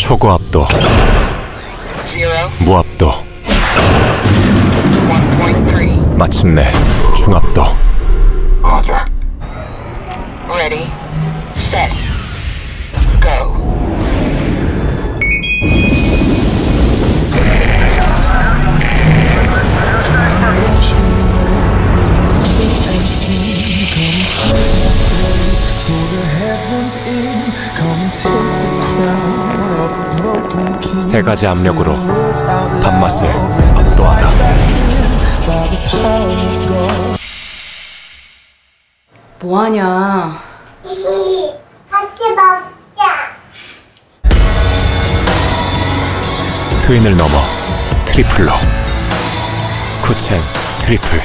초고압도 Zero, 무압도 1.3. 마침내 중압도. Ready, set, go. 세 가지 압력으로 밥맛을 압도하다 뭐하냐? 같이 먹자. 트윈을 넘어 트리플로 쿠첸 트리플